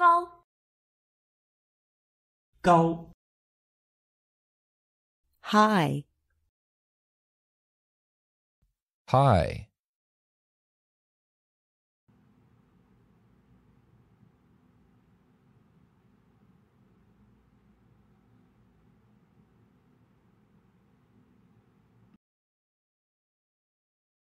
高高 high, high,